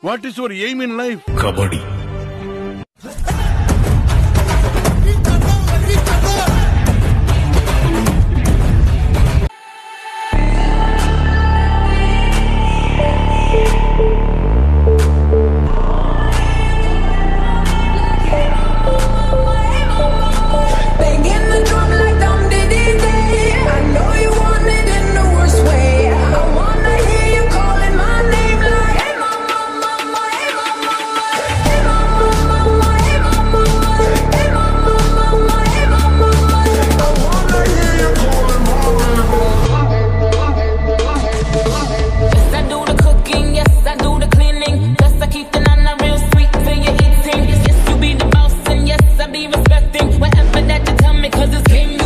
What is your aim in life? Kabaddi respecting whatever that you tell me, cause it's game